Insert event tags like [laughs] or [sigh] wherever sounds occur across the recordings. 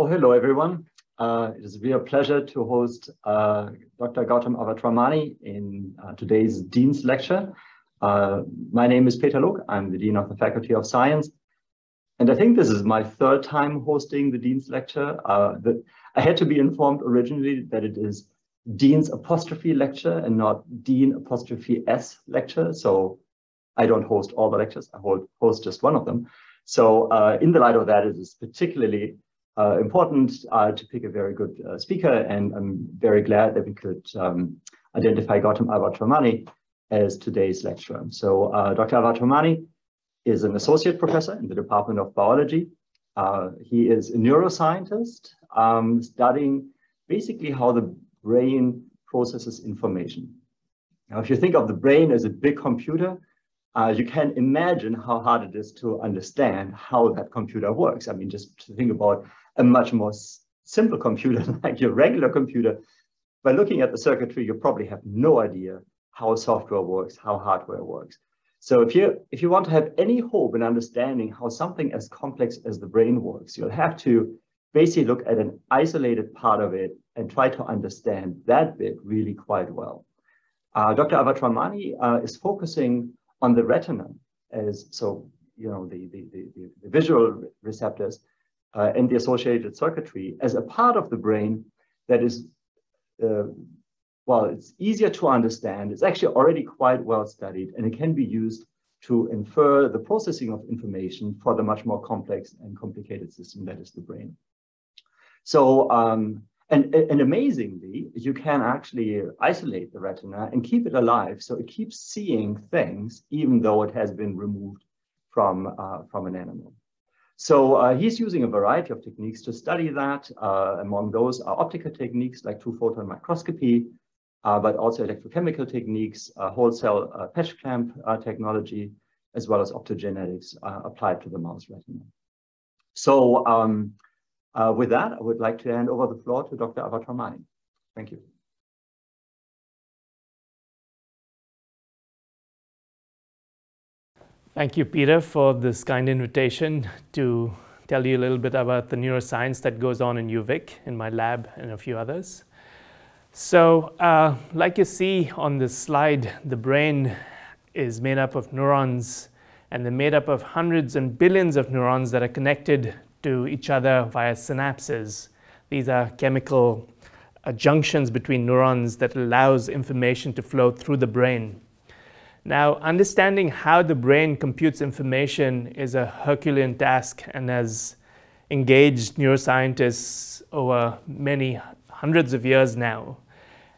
Oh, hello, everyone. Uh, it is a real pleasure to host uh, Dr. Gautam Awatramani in uh, today's Dean's Lecture. Uh, my name is Peter Loock. I'm the Dean of the Faculty of Science. And I think this is my third time hosting the Dean's Lecture. Uh, the, I had to be informed originally that it is Dean's apostrophe lecture and not Dean apostrophe S lecture. So I don't host all the lectures, I hold, host just one of them. So uh, in the light of that, it is particularly uh, important uh, to pick a very good uh, speaker, and I'm very glad that we could um, identify Gautam Awatramani as today's lecturer. So uh, Dr. Awatramani is an associate professor in the Department of Biology. Uh, he is a neuroscientist um, studying basically how the brain processes information. Now, if you think of the brain as a big computer, uh, you can imagine how hard it is to understand how that computer works. I mean, just to think about a much more simple computer [laughs] like your regular computer, by looking at the circuitry, you probably have no idea how software works, how hardware works. So if you if you want to have any hope in understanding how something as complex as the brain works, you'll have to basically look at an isolated part of it and try to understand that bit really quite well. Uh, Dr. Awatramani uh, is focusing on the retina as so you know the the, the, the visual receptors uh, and the associated circuitry as a part of the brain that is, uh, well, it's easier to understand. It's actually already quite well studied, and it can be used to infer the processing of information for the much more complex and complicated system that is the brain. So, um, and, and amazingly, you can actually isolate the retina and keep it alive. So it keeps seeing things, even though it has been removed from, uh, from an animal. So uh, he's using a variety of techniques to study that. Uh, among those are optical techniques like two-photon microscopy, uh, but also electrochemical techniques, uh, whole cell uh, patch clamp uh, technology, as well as optogenetics applied to the mouse retina. So um, with that, I would like to hand over the floor to Dr. Awatramani. Thank you. Thank you, Peter, for this kind invitation to tell you a little bit about the neuroscience that goes on in UVic, in my lab, and a few others. So, uh, like you see on this slide, the brain is made up of neurons, and they're made up of hundreds and billions of neurons that are connected to each other via synapses. These are chemical uh, junctions between neurons that allows information to flow through the brain. Now, understanding how the brain computes information is a Herculean task and has engaged neuroscientists over many hundreds of years now.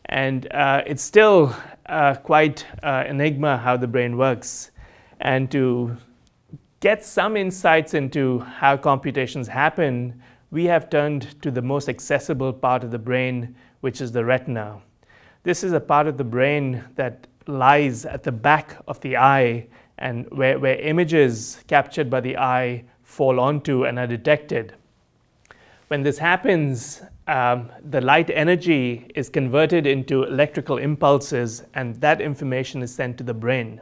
And uh, it's still uh, quite uh, enigma how the brain works. And to get some insights into how computations happen, we have turned to the most accessible part of the brain, which is the retina. This is a part of the brain that lies at the back of the eye and where, where images captured by the eye fall onto and are detected. When this happens, um, the light energy is converted into electrical impulses and that information is sent to the brain.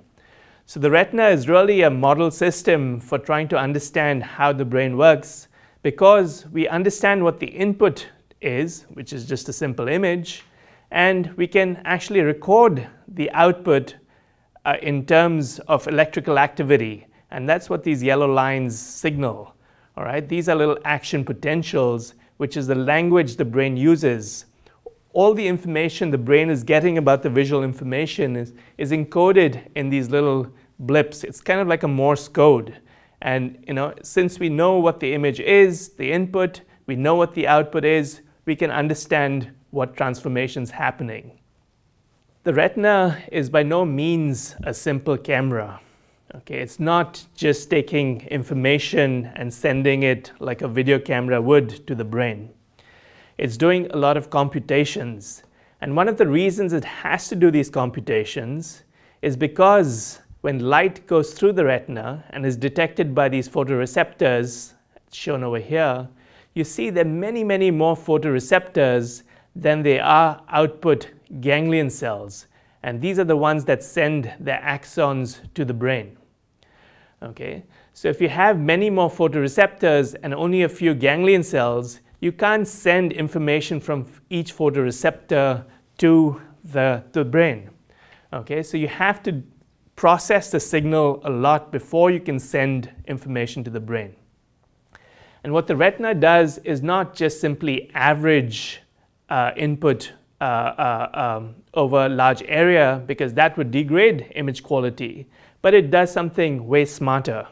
So the retina is really a model system for trying to understand how the brain works because we understand what the input is, which is just a simple image, and we can actually record the output uh, in terms of electrical activity. And that's what these yellow lines signal. All right, these are little action potentials, which is the language the brain uses. All the information the brain is getting about the visual information is, is encoded in these little blips. It's kind of like a Morse code. And you know, since we know what the image is, the input, we know what the output is, we can understand what transformation's happening. The retina is by no means a simple camera. Okay, it's not just taking information and sending it like a video camera would to the brain. It's doing a lot of computations. And one of the reasons it has to do these computations is because when light goes through the retina and is detected by these photoreceptors shown over here, you see there are many, many more photoreceptors than they are output ganglion cells. And these are the ones that send their axons to the brain. Okay, so if you have many more photoreceptors and only a few ganglion cells, you can't send information from each photoreceptor to the, the brain. Okay, so you have to process the signal a lot before you can send information to the brain. And what the retina does is not just simply average uh, input uh, uh, um, over large area because that would degrade image quality, but it does something way smarter.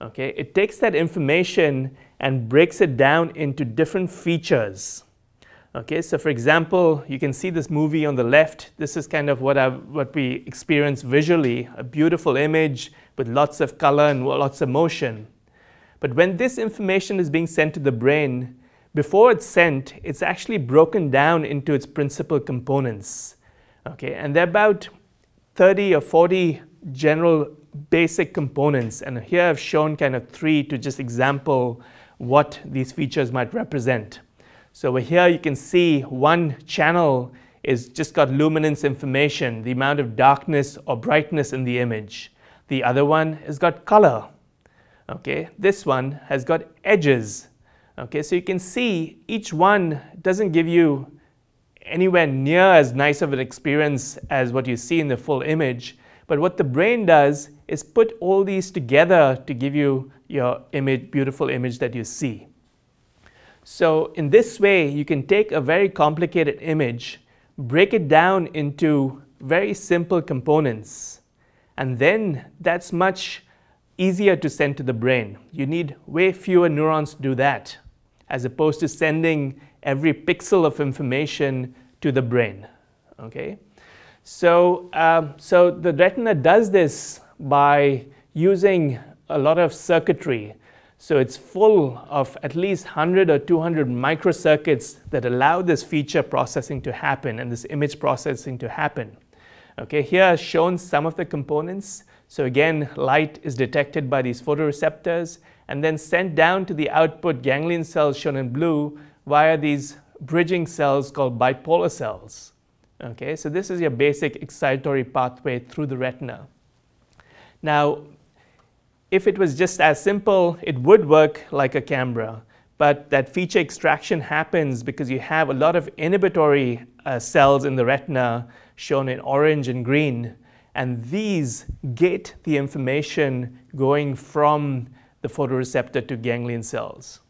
Okay, it takes that information and breaks it down into different features. Okay, so for example, you can see this movie on the left. This is kind of what, i what we experience visually, a beautiful image with lots of color and lots of motion. But when this information is being sent to the brain, before it's sent, it's actually broken down into its principal components. Okay, and there are about 30 or 40 general basic components. And here I've shown kind of three to just example what these features might represent. So over here you can see one channel is just got luminance information, the amount of darkness or brightness in the image. The other one has got color. Okay, this one has got edges. Okay, so you can see each one doesn't give you anywhere near as nice of an experience as what you see in the full image. But what the brain does is put all these together to give you your image, beautiful image that you see. So in this way, you can take a very complicated image, break it down into very simple components, and then that's much easier to send to the brain. You need way fewer neurons to do that, as opposed to sending every pixel of information to the brain. Okay? So, um, so the retina does this by using a lot of circuitry. So it's full of at least 100 or 200 microcircuits that allow this feature processing to happen and this image processing to happen. Okay, here are shown some of the components. So again, light is detected by these photoreceptors and then sent down to the output ganglion cells shown in blue via these bridging cells called bipolar cells. Okay, so this is your basic excitatory pathway through the retina. Now, if it was just as simple, it would work like a camera. But that feature extraction happens because you have a lot of inhibitory uh, cells in the retina shown in orange and green. And these gate the information going from the photoreceptor to ganglion cells.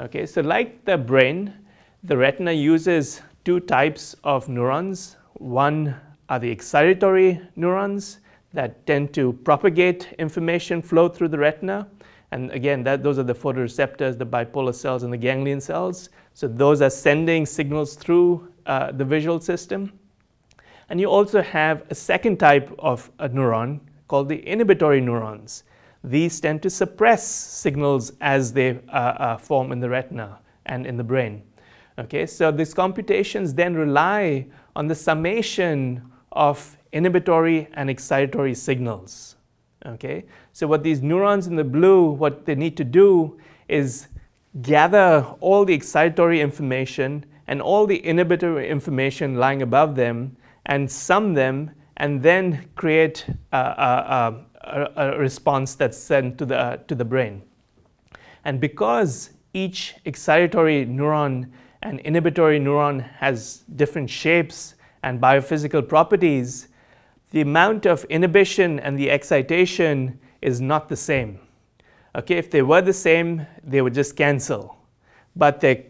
Okay, so like the brain, the retina uses two types of neurons. One are the excitatory neurons that tend to propagate information flow through the retina. And again, that, those are the photoreceptors, the bipolar cells, and the ganglion cells. So those are sending signals through uh, the visual system. And you also have a second type of a neuron called the inhibitory neurons. These tend to suppress signals as they uh, uh, form in the retina and in the brain. Okay, so these computations then rely on the summation of inhibitory and excitatory signals. Okay, so what these neurons in the blue, what they need to do is gather all the excitatory information and all the inhibitory information lying above them and sum them and then create a, a, response that's sent to the, to the brain. And because each excitatory neuron and inhibitory neuron has different shapes and biophysical properties, the amount of inhibition and the excitation is not the same. Okay, if they were the same, they would just cancel. But they're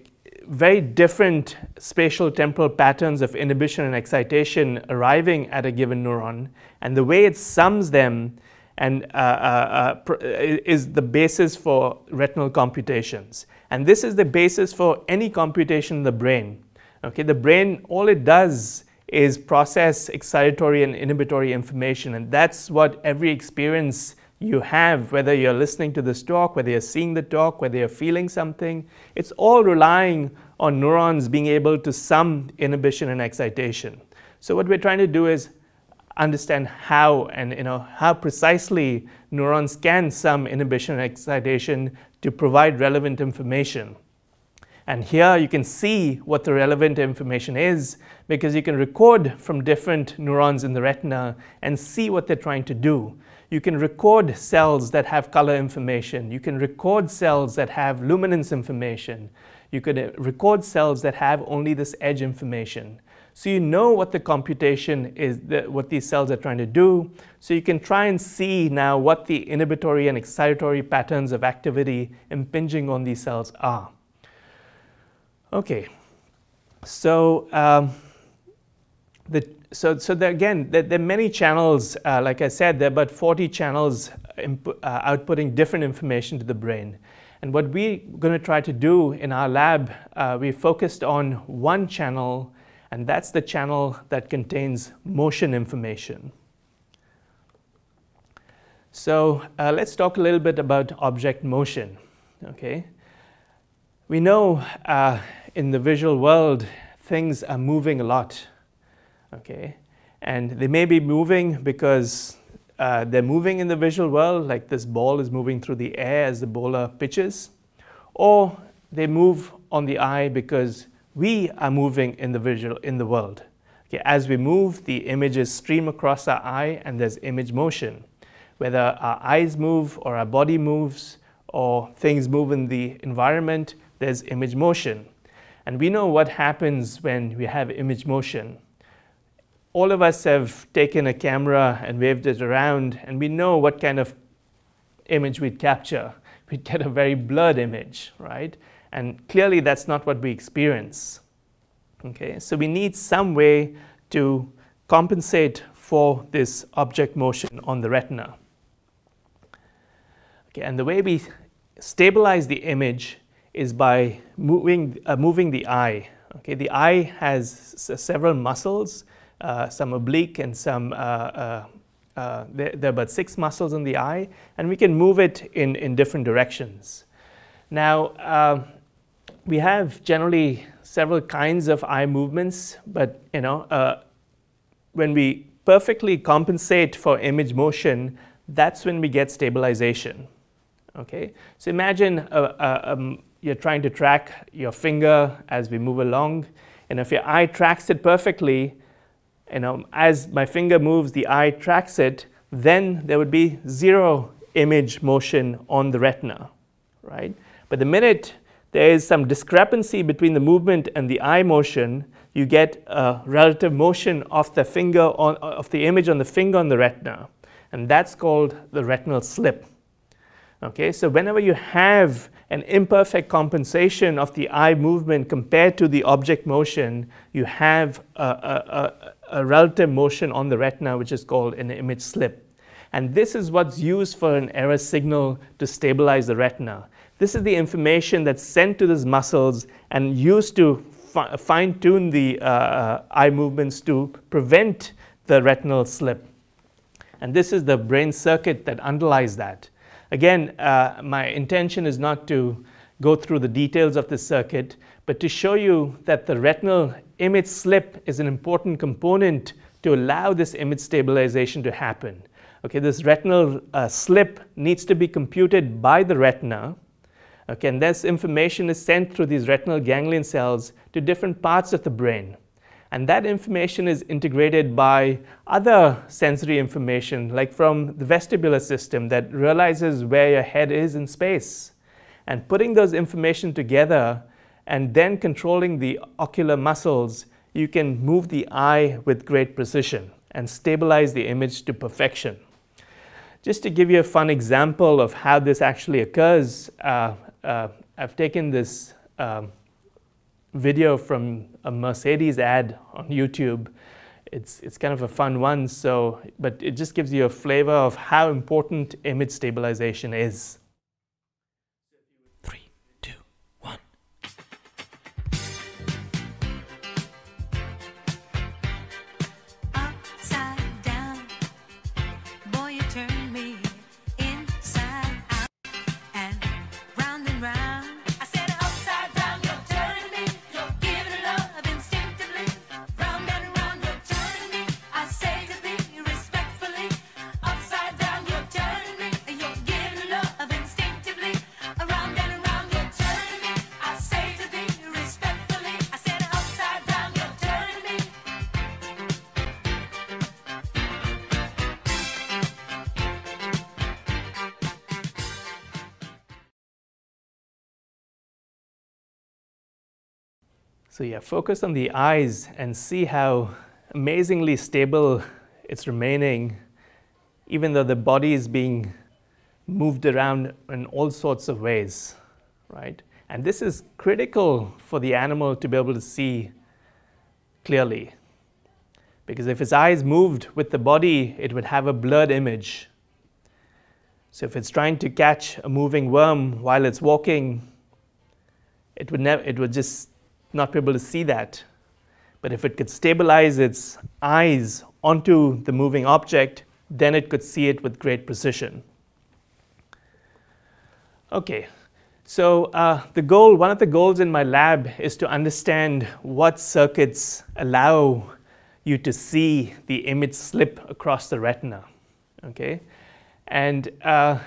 very different spatial temporal patterns of inhibition and excitation arriving at a given neuron, and the way it sums them and uh, uh, uh, is the basis for retinal computations. And this is the basis for any computation in the brain. Okay, the brain, all it does is process excitatory and inhibitory information. And that's what every experience you have, whether you're listening to this talk, whether you're seeing the talk, whether you're feeling something, it's all relying on neurons being able to sum inhibition and excitation. So what we're trying to do is understand how and you know how precisely neurons can sum inhibition and excitation to provide relevant information. And here you can see what the relevant information is because you can record from different neurons in the retina and see what they're trying to do. You can record cells that have color information. You can record cells that have luminance information. You could uh, record cells that have only this edge information. So you know what the computation is, what these cells are trying to do. So you can try and see now what the inhibitory and excitatory patterns of activity impinging on these cells are. Okay, so um, the, so, so there, again, there, there, are many channels. Uh, like I said, there are about 40 channels input, uh, outputting different information to the brain. And what we're going to try to do in our lab, uh, we focused on one channel and that's the channel that contains motion information. So uh, let's talk a little bit about object motion. Okay, we know uh, in the visual world things are moving a lot. Okay, and they may be moving because uh, they're moving in the visual world, like this ball is moving through the air as the bowler pitches, or they move on the eye because we are moving in the visual in the world. Okay, as we move, the images stream across our eye and there's image motion. Whether our eyes move or our body moves or things move in the environment, there's image motion. And we know what happens when we have image motion. All of us have taken a camera and waved it around and we know what kind of image we'd capture. [laughs] We'd get a very blurred image, right? And clearly that's not what we experience. Okay, so we need some way to compensate for this object motion on the retina. Okay, and the way we stabilize the image is by moving, uh, moving the eye. Okay, the eye has several muscles, uh, some oblique and some, uh, uh, uh, there, there, are about six muscles in the eye, and we can move it in, in different directions. Now, uh, we have generally several kinds of eye movements, but you know, uh, when we perfectly compensate for image motion, that's when we get stabilization. Okay, so imagine uh, uh, um, you're trying to track your finger as we move along, and if your eye tracks it perfectly, you know, as my finger moves, the eye tracks it, then there would be zero image motion on the retina, right? But the minute there is some discrepancy between the movement and the eye motion, you get a relative motion of the finger on, of the image on the finger on the retina. And that's called the retinal slip. Okay, so whenever you have an imperfect compensation of the eye movement compared to the object motion, you have a, a, a, a relative motion on the retina, which is called an image slip. And this is what's used for an error signal to stabilize the retina. This is the information that's sent to these muscles and used to fi fine tune the uh, uh, eye movements to prevent the retinal slip. And this is the brain circuit that underlies that. Again, uh, my intention is not to go through the details of this circuit, but to show you that the retinal image slip is an important component to allow this image stabilization to happen. Okay, this retinal uh, slip needs to be computed by the retina, Okay, and this information is sent through these retinal ganglion cells to different parts of the brain. And that information is integrated by other sensory information, like from the vestibular system that realizes where your head is in space. And putting those information together and then controlling the ocular muscles, you can move the eye with great precision and stabilize the image to perfection. Just to give you a fun example of how this actually occurs, uh, uh, I've taken this um, video from a Mercedes ad on YouTube. It's, it's kind of a fun one, so, but it just gives you a flavor of how important image stabilization is. So yeah, focus on the eyes and see how amazingly stable it's remaining, even though the body is being moved around in all sorts of ways, right? And this is critical for the animal to be able to see clearly. Because if its eyes moved with the body, it would have a blurred image. So if it's trying to catch a moving worm while it's walking, it would, never, it would just not be able to see that. But if it could stabilize its eyes onto the moving object, then it could see it with great precision. Okay, so uh, the goal, one of the goals in my lab is to understand what circuits allow you to see the image slip across the retina. Okay, and uh,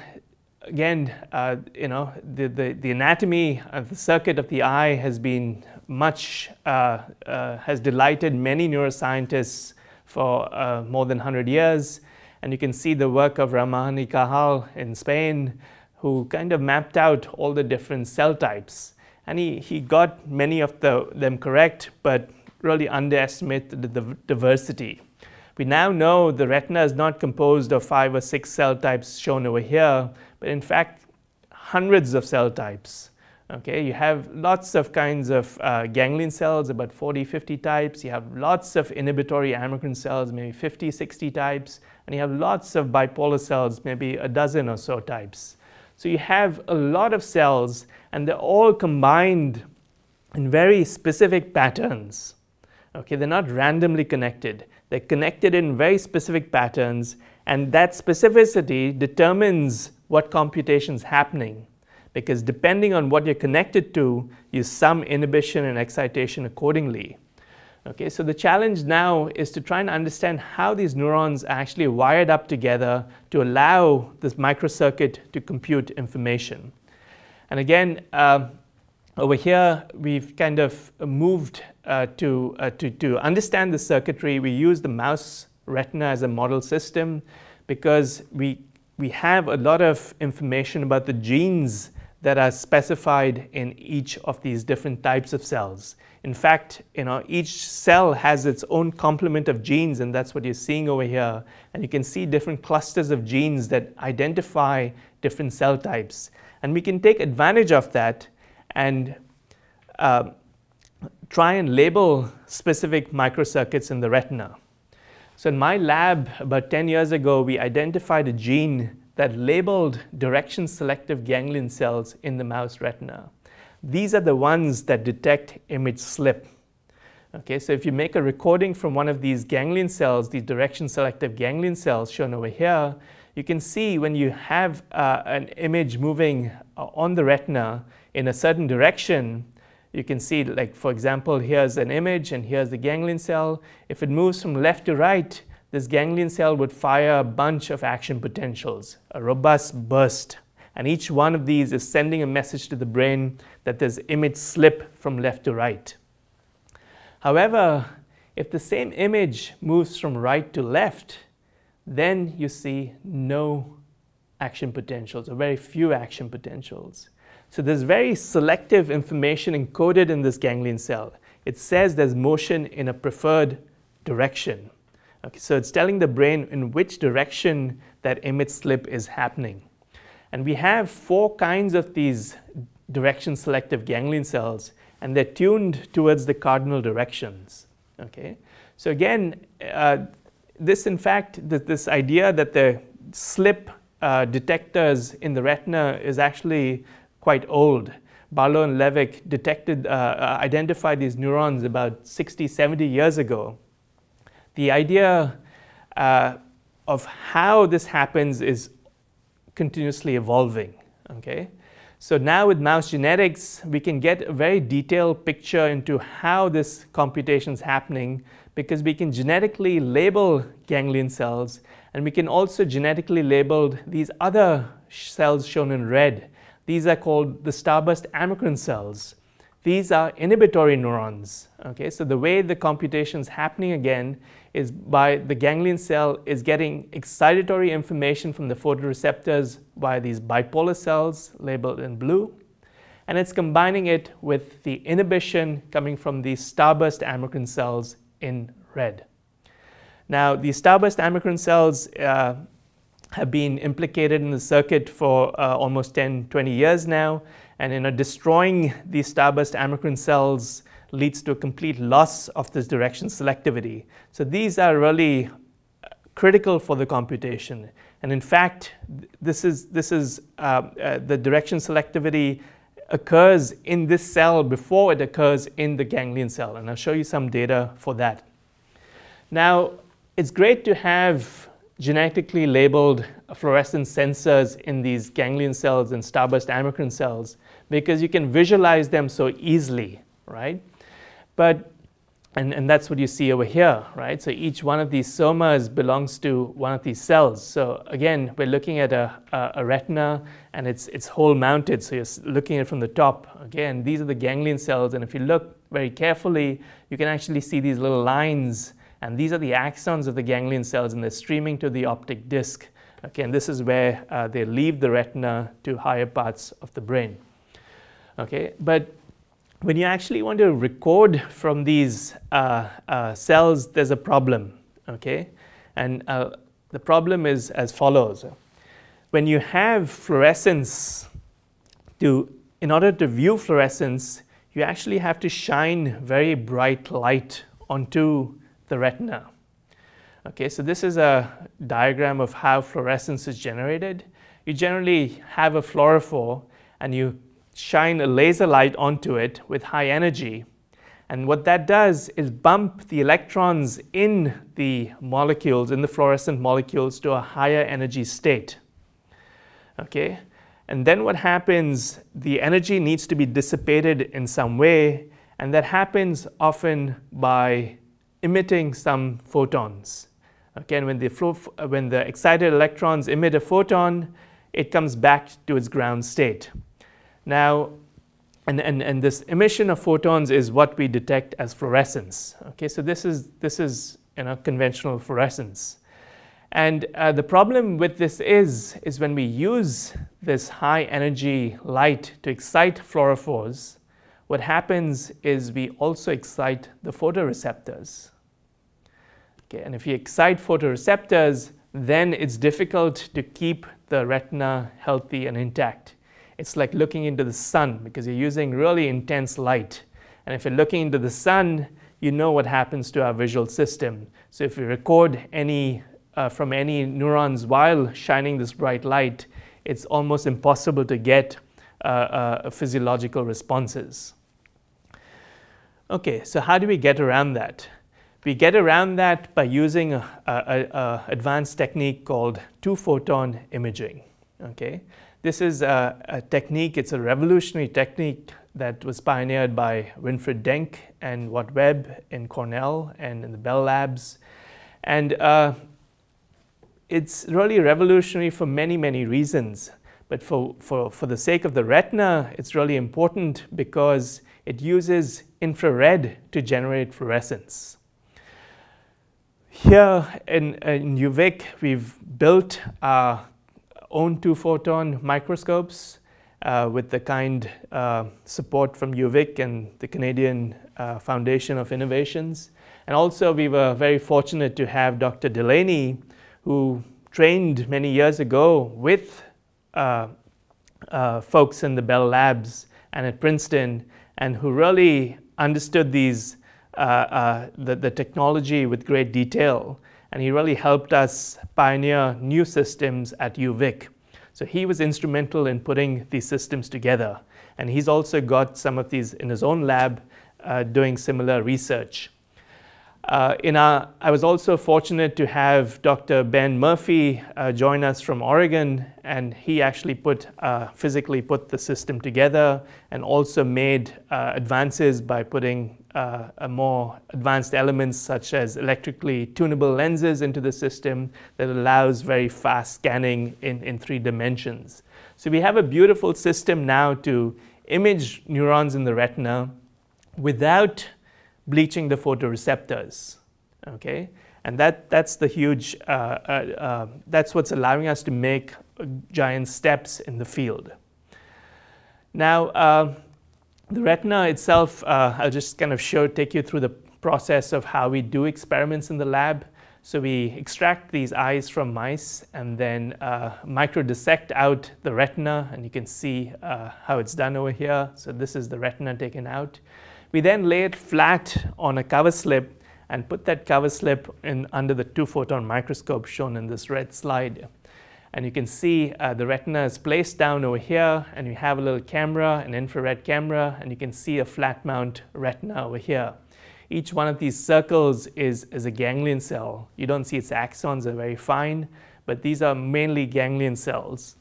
again, uh, you know, the, the, the, anatomy of the circuit of the eye has been much, uh, uh, has delighted many neuroscientists for uh, more than 100 years. And you can see the work of Ramon y Cajal in Spain, who kind of mapped out all the different cell types. And he, he got many of the, them correct, but really underestimated the diversity. We now know the retina is not composed of five or six cell types shown over here, but in fact, hundreds of cell types. Okay, you have lots of kinds of uh, ganglion cells, about 40, 50 types. You have lots of inhibitory amacrine cells, maybe 50, 60 types. And you have lots of bipolar cells, maybe a dozen or so types. So you have a lot of cells, and they're all combined in very specific patterns. Okay, they're not randomly connected. They're connected in very specific patterns, and that specificity determines what computation is happening because depending on what you're connected to, you sum inhibition and excitation accordingly. Okay, so the challenge now is to try and understand how these neurons are actually wired up together to allow this microcircuit to compute information. And again, uh, over here, we've kind of moved uh, to, uh, to, to understand the circuitry. We use the mouse retina as a model system because we, we have a lot of information about the genes that are specified in each of these different types of cells. In fact, you know, each cell has its own complement of genes, and that's what you're seeing over here. And you can see different clusters of genes that identify different cell types. And we can take advantage of that and uh, try and label specific microcircuits in the retina. So in my lab about 10 years ago, we identified a gene that labeled direction selective ganglion cells in the mouse retina. These are the ones that detect image slip. Okay, so if you make a recording from one of these ganglion cells, these direction selective ganglion cells shown over here, you can see when you have uh, an image moving uh, on the retina in a certain direction, you can see like for example here's an image and here's the ganglion cell. If it moves from left to right, this ganglion cell would fire a bunch of action potentials, a robust burst. And each one of these is sending a message to the brain that there's image slip from left to right. However, if the same image moves from right to left, then you see no action potentials or very few action potentials. So there's very selective information encoded in this ganglion cell. It says there's motion in a preferred direction. Okay, so it's telling the brain in which direction that image slip is happening. And we have four kinds of these direction selective ganglion cells, and they're tuned towards the cardinal directions. Okay, so again, uh, this in fact, th this idea that the slip uh, detectors in the retina is actually quite old. Barlow and Levick detected, uh, uh identified these neurons about 60, 70 years ago the idea uh, of how this happens is continuously evolving. Okay? So now with mouse genetics, we can get a very detailed picture into how this computation is happening because we can genetically label ganglion cells and we can also genetically label these other cells shown in red. These are called the starburst amacrine cells. These are inhibitory neurons. Okay, so the way the computation is happening again is by the ganglion cell is getting excitatory information from the photoreceptors via these bipolar cells labeled in blue. and it's combining it with the inhibition coming from the starburst amacrine cells in red. Now, the starburst amacrine cells uh, have been implicated in the circuit for uh, almost 10, 20 years now, and know, destroying these starburst amacrine cells leads to a complete loss of this direction selectivity. So these are really uh, critical for the computation. And in fact, this is, this is uh, uh, the direction selectivity occurs in this cell before it occurs in the ganglion cell. And I'll show you some data for that. Now, it's great to have genetically labeled fluorescent sensors in these ganglion cells and starburst amacrine cells because you can visualize them so easily, right? But and, and that's what you see over here, right? So each one of these somas belongs to one of these cells. So again, we're looking at a, a, a, retina and it's, it's whole mounted. So you're looking at it from the top. Again, these are the ganglion cells. And if you look very carefully, you can actually see these little lines. And these are the axons of the ganglion cells and they're streaming to the optic disc. Okay, and this is where uh, they leave the retina to higher parts of the brain. Okay, but when you actually want to record from these uh, uh, cells, there's a problem, okay? And uh, the problem is as follows. When you have fluorescence, to, in order to view fluorescence, you actually have to shine very bright light onto the retina. Okay, so this is a diagram of how fluorescence is generated. You generally have a fluorophore and you shine a laser light onto it with high energy. And what that does is bump the electrons in the molecules, in the fluorescent molecules, to a higher energy state. Okay? And then what happens, the energy needs to be dissipated in some way, and that happens often by emitting some photons. Okay, and when the, when the excited electrons emit a photon, it comes back to its ground state. Now, and, and, and this emission of photons is what we detect as fluorescence. Okay, so this is, this is you know, conventional fluorescence. And uh, the problem with this is, is when we use this high energy light to excite fluorophores, what happens is we also excite the photoreceptors. Okay, and if you excite photoreceptors, then it's difficult to keep the retina healthy and intact it's like looking into the sun because you're using really intense light. And if you're looking into the sun, you know what happens to our visual system. So if you record any uh, from any neurons while shining this bright light, it's almost impossible to get uh, uh, physiological responses. Okay, so how do we get around that? We get around that by using an advanced technique called two-photon imaging. Okay, this is a, a, technique, it's a revolutionary technique that was pioneered by Winfried Denk and Watt Webb in Cornell and in the Bell Labs. And uh, it's really revolutionary for many, many reasons. But for, for, for the sake of the retina, it's really important because it uses infrared to generate fluorescence. Here in, in UVic, we've built a own two photon microscopes uh, with the kind uh, support from UVic and the Canadian uh, Foundation of Innovations. And also we were very fortunate to have Dr. Delaney who trained many years ago with uh, uh, folks in the Bell Labs and at Princeton and who really understood these, the, the technology with great detail and he really helped us pioneer new systems at UVic. So he was instrumental in putting these systems together. And he's also got some of these in his own lab uh, doing similar research. Uh, in our, I was also fortunate to have Dr. Ben Murphy uh, join us from Oregon, and he actually put, uh, physically put the system together and also made uh, advances by putting uh, more advanced elements such as electrically tunable lenses into the system that allows very fast scanning in, in three dimensions. So we have a beautiful system now to image neurons in the retina without bleaching the photoreceptors, okay? And that, that's the huge, uh, uh, uh, that's what's allowing us to make giant steps in the field. Now, uh, the retina itself, uh, I'll just kind of show, take you through the process of how we do experiments in the lab. So we extract these eyes from mice and then uh, microdissect out the retina, and you can see uh, how it's done over here. So this is the retina taken out. We then lay it flat on a cover slip and put that cover slip in under the two photon microscope shown in this red slide. And you can see uh, the retina is placed down over here and you have a little camera, an infrared camera, and you can see a flat mount retina over here. Each one of these circles is, is a ganglion cell. You don't see its axons, they're very fine, but these are mainly ganglion cells.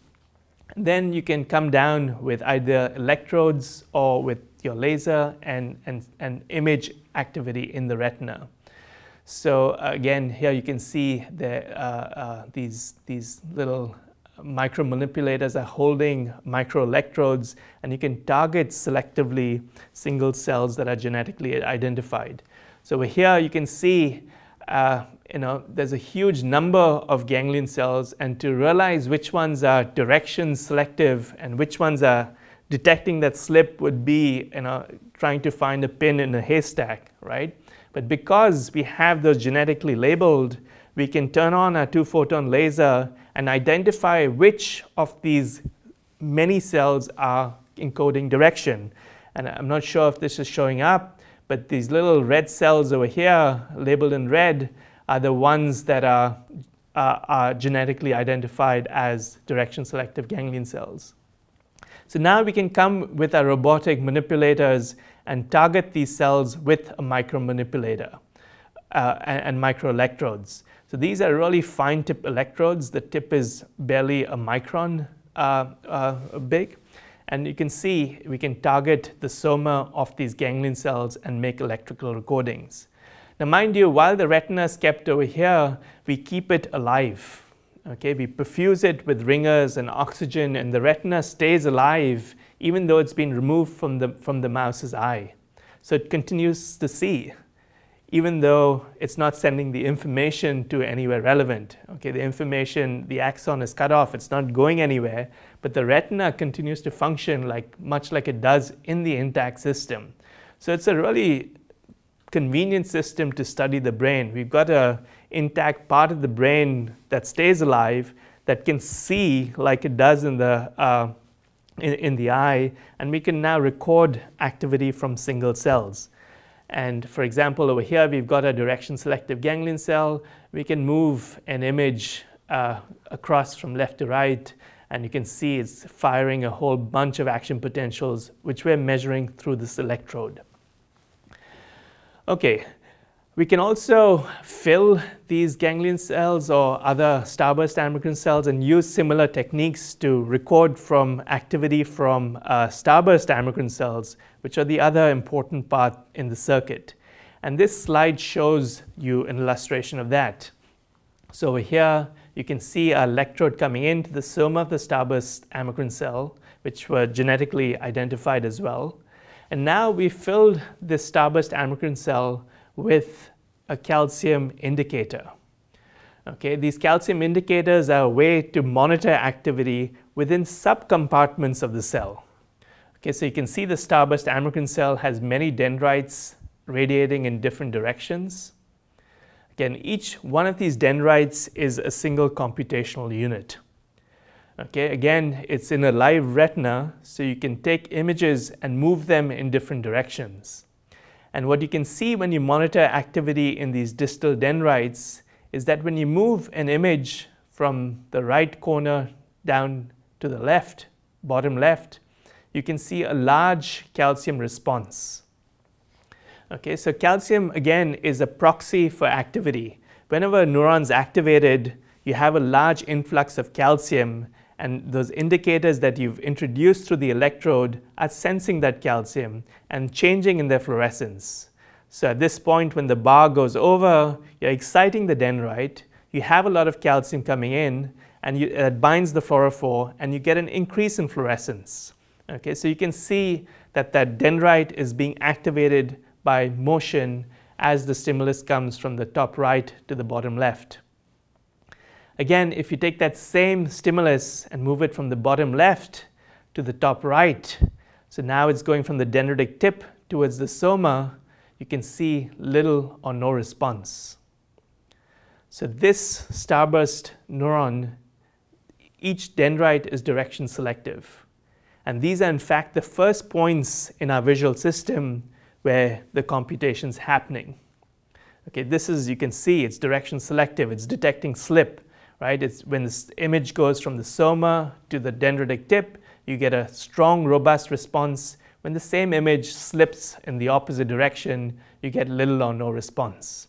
Then you can come down with either electrodes or with your laser and, and, and image activity in the retina. So again, here you can see the, uh, uh, these, these little micro manipulators are holding microelectrodes and you can target selectively single cells that are genetically identified. So here you can see uh, you know, there's a huge number of ganglion cells and to realize which ones are direction selective and which ones are detecting that slip would be you know, trying to find a pin in a haystack, right? But because we have those genetically labeled, we can turn on a two photon laser and identify which of these many cells are encoding direction. And I'm not sure if this is showing up, but these little red cells over here, labeled in red, are the ones that are, uh, are genetically identified as direction selective ganglion cells. So now we can come with our robotic manipulators and target these cells with a micromanipulator uh, and, and microelectrodes. So these are really fine tip electrodes. The tip is barely a micron uh, uh, big. And you can see we can target the soma of these ganglion cells and make electrical recordings. Now mind you, while the retina is kept over here, we keep it alive. Okay, we perfuse it with Ringer's and oxygen and the retina stays alive even though it's been removed from the, from the mouse's eye. So it continues to see even though it's not sending the information to anywhere relevant. Okay, the information, the axon is cut off, it's not going anywhere, but the retina continues to function like much like it does in the intact system. So it's a really convenient system to study the brain. We've got a intact part of the brain that stays alive that can see like it does in the uh, in, in the eye, and we can now record activity from single cells. And for example, over here, we've got a direction selective ganglion cell. We can move an image uh, across from left to right, and you can see it's firing a whole bunch of action potentials, which we're measuring through this electrode. Okay, we can also fill these ganglion cells or other starburst amacrine cells and use similar techniques to record from activity from uh, starburst amacrine cells, which are the other important part in the circuit. And this slide shows you an illustration of that. So over here, you can see an electrode coming into the soma of the starburst amacrine cell, which were genetically identified as well. And now we filled this starburst amacrine cell with a calcium indicator. Okay, these calcium indicators are a way to monitor activity within subcompartments of the cell. Okay, so you can see the starburst amacrine cell has many dendrites radiating in different directions. Again, each one of these dendrites is a single computational unit. Okay, again, it's in a live retina, so you can take images and move them in different directions. And what you can see when you monitor activity in these distal dendrites is that when you move an image from the right corner down to the left, bottom left, you can see a large calcium response. Okay, so calcium again is a proxy for activity. Whenever neuron's activated, you have a large influx of calcium and those indicators that you've introduced through the electrode are sensing that calcium and changing in their fluorescence. So at this point, when the bar goes over, you're exciting the dendrite, you have a lot of calcium coming in, and you, it binds the fluorophore, and you get an increase in fluorescence. Okay, so you can see that that dendrite is being activated by motion as the stimulus comes from the top right to the bottom left. Again, if you take that same stimulus and move it from the bottom left to the top right, So now it's going from the dendritic tip towards the soma, you can see little or no response. So this starburst neuron, each dendrite is direction selective. And these are in fact the first points in our visual system where the computation is happening. Okay, this is, you can see, it's direction selective, it's detecting slip, right? It's when this image goes from the soma to the dendritic tip, you get a strong, robust response. When the same image slips in the opposite direction, you get little or no response.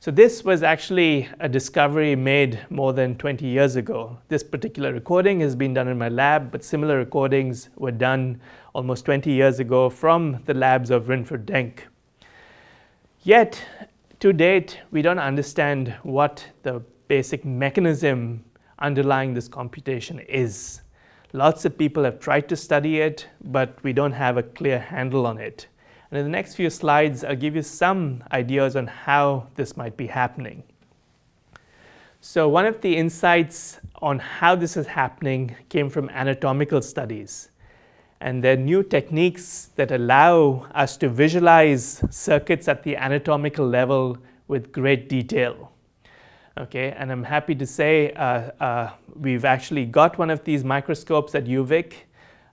So this was actually a discovery made more than 20 years ago. This particular recording has been done in my lab, but similar recordings were done almost 20 years ago from the labs of Winfried Denk. Yet, to date, we don't understand what the basic mechanism underlying this computation is. Lots of people have tried to study it, but we don't have a clear handle on it. And in the next few slides, I'll give you some ideas on how this might be happening. So one of the insights on how this is happening came from anatomical studies. And there are new techniques that allow us to visualize circuits at the anatomical level with great detail. Okay, and I'm happy to say uh, uh, we've actually got one of these microscopes at UVic.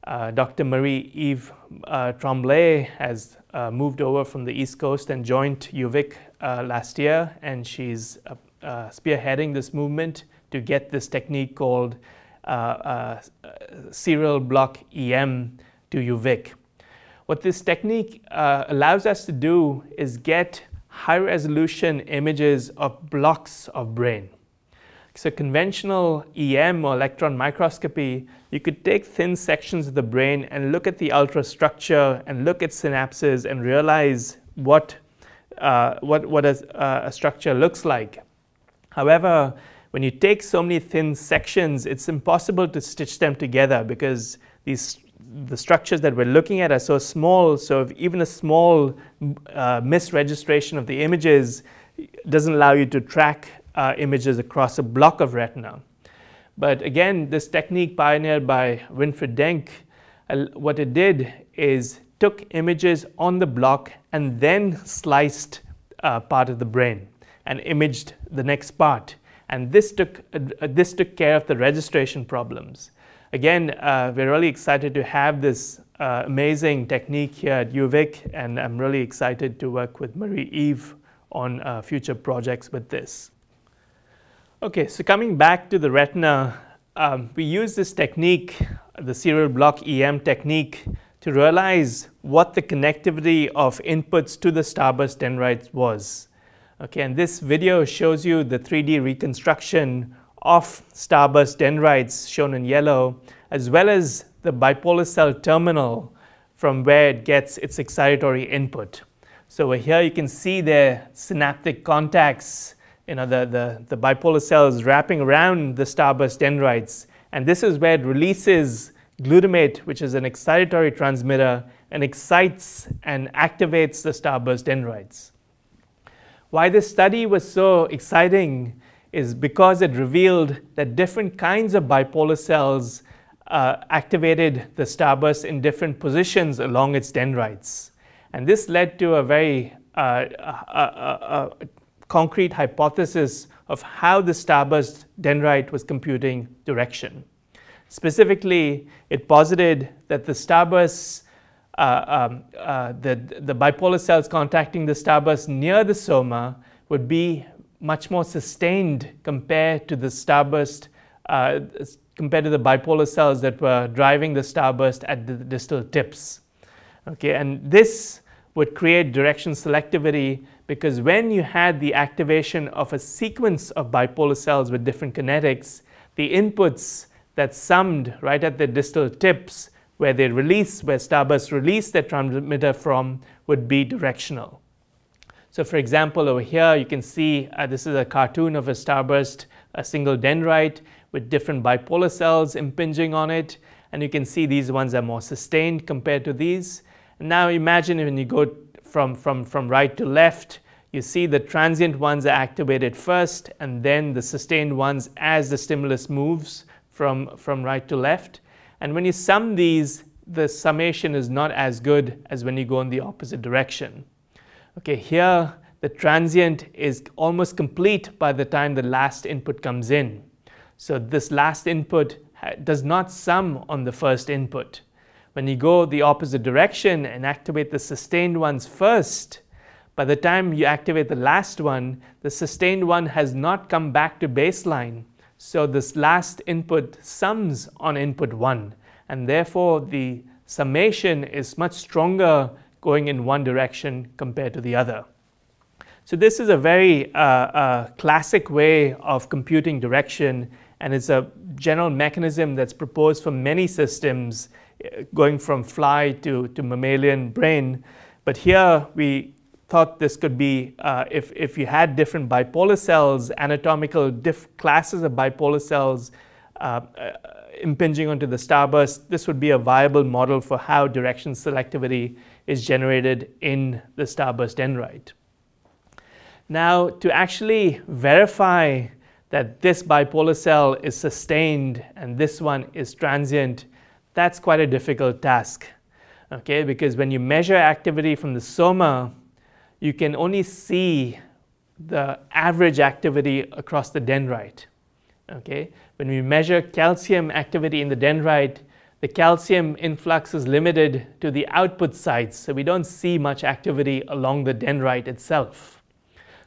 Uh, Dr. Marie-Eve uh, Tremblay has uh, moved over from the East Coast and joined UVic uh, last year, and she's spearheading this movement to get this technique called serial block EM to UVic. What this technique allows us to do is get high resolution images of blocks of brain. So conventional EM or electron microscopy, you could take thin sections of the brain and look at the ultrastructure and look at synapses and realize what, uh, what, what a, uh, a structure looks like. However, when you take so many thin sections, it's impossible to stitch them together because these the structures that we're looking at are so small, so even a small uh, misregistration of the images doesn't allow you to track uh, images across a block of retina. But again, this technique pioneered by Winfried Denk, uh, what it did is took images on the block and then sliced uh, part of the brain and imaged the next part. And this took, uh, this took care of the registration problems. Again, uh, we're really excited to have this uh, amazing technique here at UVic, and I'm really excited to work with Marie-Eve on uh, future projects with this. Okay, so coming back to the retina, um, we use this technique, the serial block EM technique, to realize what the connectivity of inputs to the starburst dendrites was. Okay, and this video shows you the 3D reconstruction of starburst dendrites shown in yellow, as well as the bipolar cell terminal from where it gets its excitatory input. So over here you can see the synaptic contacts, you know, the, the, the bipolar cells wrapping around the starburst dendrites. And this is where it releases glutamate, which is an excitatory transmitter, and excites and activates the starburst dendrites. Why this study was so exciting is because it revealed that different kinds of bipolar cells uh, activated the starburst in different positions along its dendrites. And this led to a very uh, a, a, a concrete hypothesis of how the starburst dendrite was computing direction. Specifically, it posited that the starbursts uh, um, uh, the, the bipolar cells contacting the starburst near the soma would be much more sustained compared to the starburst, uh, compared to the bipolar cells that were driving the starburst at the distal tips. Okay, and this would create direction selectivity because when you had the activation of a sequence of bipolar cells with different kinetics, the inputs that summed right at the distal tips where they release, where starbursts release their transmitter from would be directional. So for example, over here you can see uh, this is a cartoon of a starburst, a single dendrite with different bipolar cells impinging on it. And you can see these ones are more sustained compared to these. And now imagine when you go from, from, from right to left, you see the transient ones are activated first and then the sustained ones as the stimulus moves from, from right to left. And when you sum these, the summation is not as good as when you go in the opposite direction. Okay, here the transient is almost complete by the time the last input comes in. So this last input does not sum on the first input. When you go the opposite direction and activate the sustained ones first, by the time you activate the last one, the sustained one has not come back to baseline. So this last input sums on input 1 and therefore the summation is much stronger going in one direction compared to the other. So this is a very uh, uh, classic way of computing direction and it's a general mechanism that's proposed for many systems uh, going from fly to, to mammalian brain. But here we thought this could be uh, if, if you had different bipolar cells, anatomical classes of bipolar cells uh, uh, impinging onto the starburst, this would be a viable model for how direction selectivity is generated in the starburst dendrite. Now, to actually verify that this bipolar cell is sustained and this one is transient, that's quite a difficult task. Okay, because when you measure activity from the soma, you can only see the average activity across the dendrite. Okay, when we measure calcium activity in the dendrite, the calcium influx is limited to the output sites, so we don't see much activity along the dendrite itself.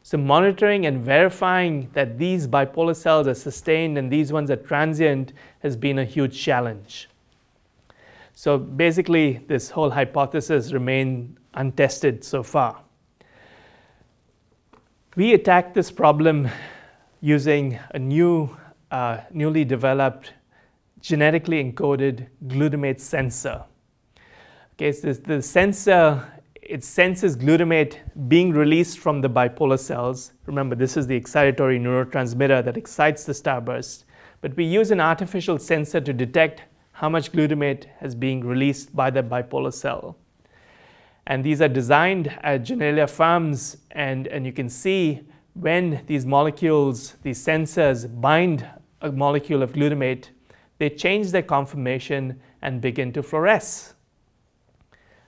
So monitoring and verifying that these bipolar cells are sustained and these ones are transient has been a huge challenge. So basically, this whole hypothesis remained untested so far. We attacked this problem using a new, uh, newly developed genetically encoded glutamate sensor. Okay, so the sensor, it senses glutamate being released from the bipolar cells. Remember, this is the excitatory neurotransmitter that excites the starburst. But we use an artificial sensor to detect how much glutamate has been released by the bipolar cell. And these are designed at Janelia Farms, and, and you can see when these molecules, these sensors bind a molecule of glutamate, they change their conformation and begin to fluoresce.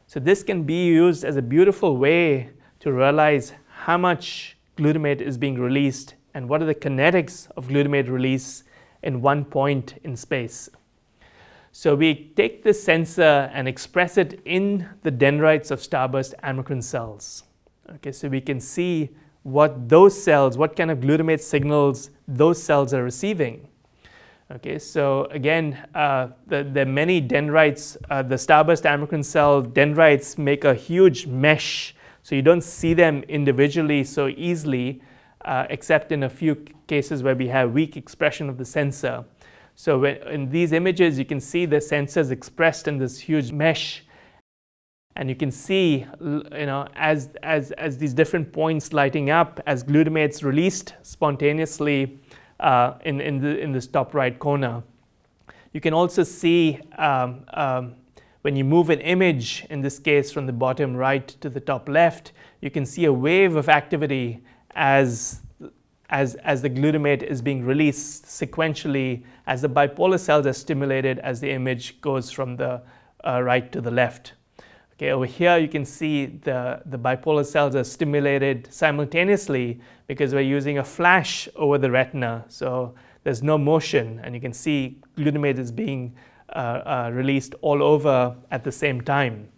So this can be used as a beautiful way to realize how much glutamate is being released and what are the kinetics of glutamate release in one point in space. So we take this sensor and express it in the dendrites of starburst amacrine cells. Okay, so we can see what those cells, what kind of glutamate signals those cells are receiving. Okay, so again, uh, the, the many dendrites, uh, the starburst amacrine cell dendrites make a huge mesh, so you don't see them individually so easily, uh, except in a few cases where we have weak expression of the sensor. So when, in these images, you can see the sensors expressed in this huge mesh, and you can see, you know, as, as, as these different points lighting up, as glutamate's released spontaneously, uh, in, in, the, in this top right corner. You can also see um, um, when you move an image, in this case from the bottom right to the top left, you can see a wave of activity as, as, as the glutamate is being released sequentially as the bipolar cells are stimulated as the image goes from the uh, right to the left. Okay, over here you can see the, the bipolar cells are stimulated simultaneously because we're using a flash over the retina. So there's no motion and you can see glutamate is being uh, uh, released all over at the same time.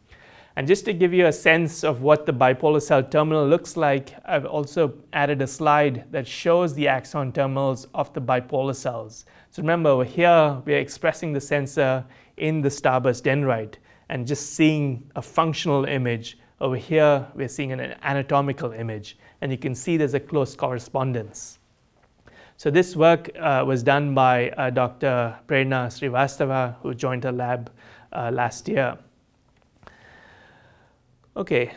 And just to give you a sense of what the bipolar cell terminal looks like, I've also added a slide that shows the axon terminals of the bipolar cells. So remember over here, we're expressing the sensor in the starburst dendrite and just seeing a functional image. Over here, we're seeing an anatomical image, and you can see there's a close correspondence. So this work uh, was done by uh, Dr. Prerna Srivastava, who joined our lab uh, last year. Okay,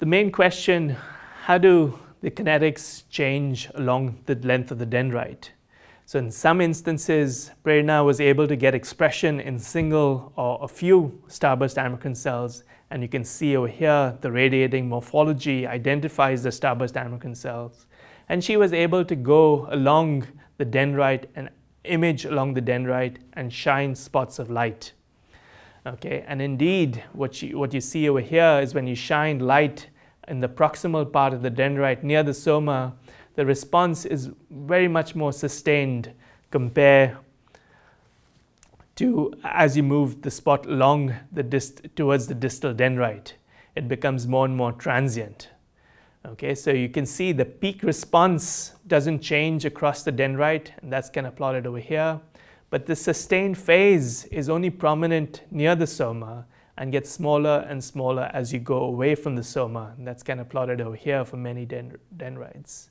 the main question, how do the kinetics change along the length of the dendrite? So in some instances, Prerna was able to get expression in single or a few starburst amacrine cells. And you can see over here, the radiating morphology identifies the starburst amacrine cells. And she was able to go along the dendrite and image along the dendrite and shine spots of light. Okay, and indeed, what you, what you see over here is when you shine light in the proximal part of the dendrite near the soma, the response is very much more sustained compared to as you move the spot along the dist towards the distal dendrite. It becomes more and more transient. Okay, so you can see the peak response doesn't change across the dendrite, and that's kind of plotted over here. But the sustained phase is only prominent near the soma and gets smaller and smaller as you go away from the soma. And that's kind of plotted over here for many dendrites.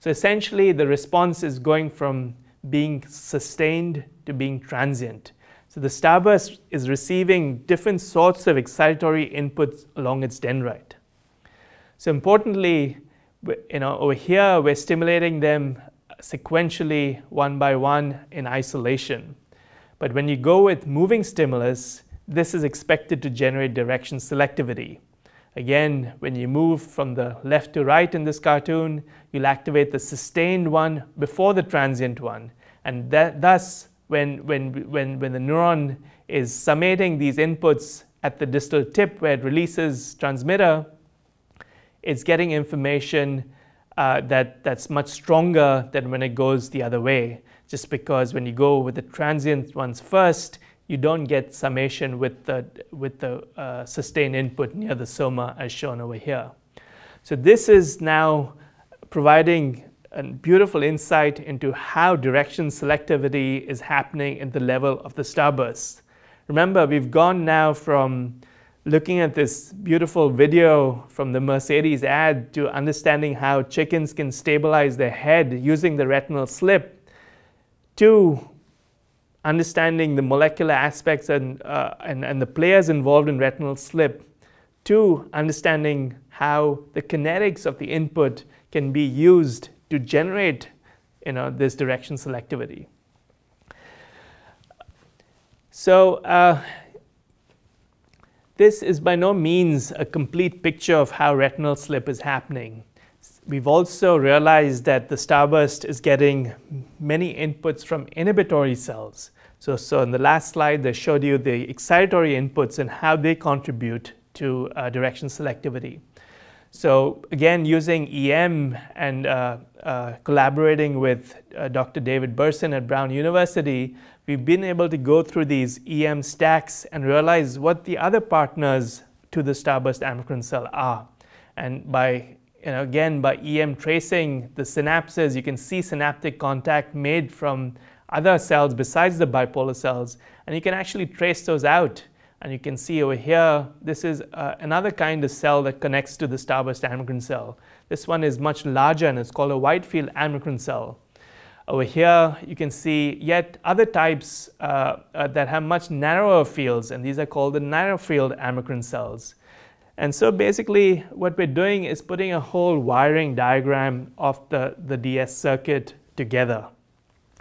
So essentially, the response is going from being sustained to being transient. So the starburst is receiving different sorts of excitatory inputs along its dendrite. So importantly, you know, over here, we're stimulating them sequentially one by one in isolation. But when you go with moving stimulus, this is expected to generate direction selectivity. Again, when you move from the left to right in this cartoon, you'll activate the sustained one before the transient one. And that, thus, when, when, when, when the neuron is summating these inputs at the distal tip where it releases transmitter, it's getting information uh, that, that's much stronger than when it goes the other way. Just because when you go with the transient ones first, you don't get summation with the, with the uh, sustained input near the soma as shown over here. So this is now providing a beautiful insight into how direction selectivity is happening at the level of the starburst. Remember, we've gone now from looking at this beautiful video from the Mercedes ad to understanding how chickens can stabilize their head using the retinal slip to understanding the molecular aspects and, uh, and, and the players involved in retinal slip to understanding how the kinetics of the input can be used to generate you know, this direction selectivity. So uh, this is by no means a complete picture of how retinal slip is happening. We've also realized that the starburst is getting many inputs from inhibitory cells. So, so in the last slide, they showed you the excitatory inputs and how they contribute to uh, direction selectivity. So again, using EM and uh, uh, collaborating with uh, Dr. David Berson at Brown University, we've been able to go through these EM stacks and realize what the other partners to the starburst amacrine cell are. And by, you know, again, by EM tracing the synapses, you can see synaptic contact made from other cells besides the bipolar cells, and you can actually trace those out. And you can see over here, this is uh, another kind of cell that connects to the starburst amacrine cell. This one is much larger and it's called a wide field amacrine cell. Over here, you can see yet other types uh, uh, that have much narrower fields, and these are called the narrow field amacrine cells. And so basically, what we're doing is putting a whole wiring diagram of the, the DS circuit together.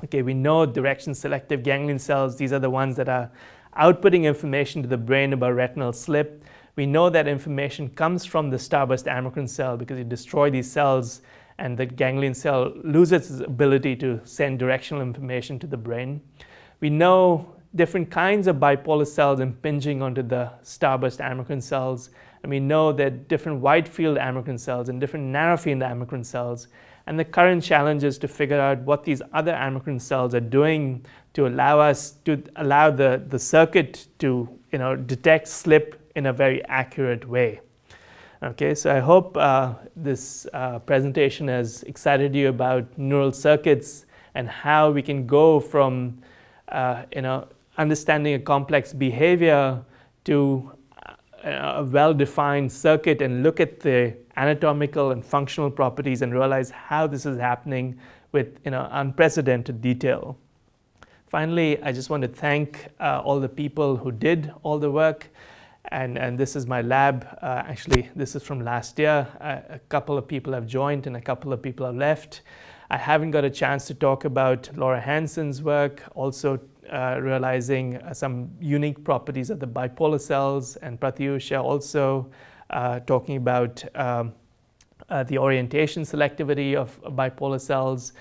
Okay, we know direction selective ganglion cells, these are the ones that are outputting information to the brain about retinal slip. We know that information comes from the starburst amacrine cell because you destroy these cells and the ganglion cell loses its ability to send directional information to the brain. We know different kinds of bipolar cells impinging onto the starburst amacrine cells, and we know that different wide field amacrine cells and different narrow field amacrine cells. And the current challenge is to figure out what these other amacrine cells are doing to allow us to allow the, the circuit to you know, detect slip in a very accurate way. Okay, so I hope uh, this uh, presentation has excited you about neural circuits and how we can go from uh, you know, understanding a complex behavior to a well-defined circuit and look at the anatomical and functional properties and realize how this is happening with you know, unprecedented detail. Finally, I just want to thank uh, all the people who did all the work and, and this is my lab. Uh, actually, this is from last year. Uh, a couple of people have joined and a couple of people have left. I haven't got a chance to talk about Laura Hansen's work, also uh, realizing uh, some unique properties of the bipolar cells, and Pratyusha also uh, talking about um, uh, the orientation selectivity of bipolar cells.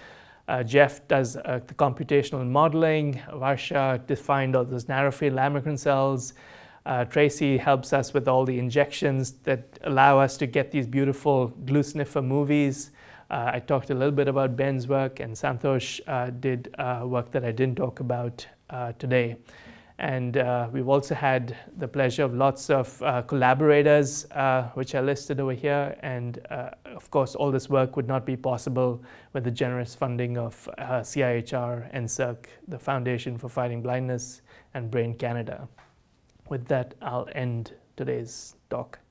Jeff does the computational modeling. Varsha defined all those narrow field amacrine cells. Uh, Tracy helps us with all the injections that allow us to get these beautiful GluSnFR movies. Uh, I talked a little bit about Ben's work, and Santosh uh, did uh, work that I didn't talk about today. And we've also had the pleasure of lots of collaborators, which are listed over here. And of course, all this work would not be possible with the generous funding of CIHR, NSERC, the Foundation for Fighting Blindness, and Brain Canada with that, I'll end today's talk.